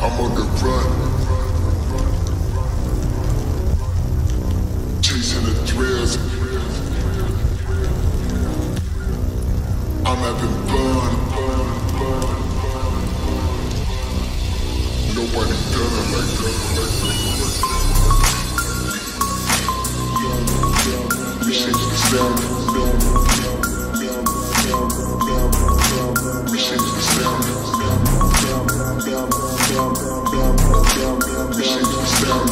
I'm on the run. Chasing the thrills. I'm having fun. Nobody done it like that. We change the sound. Change the sound.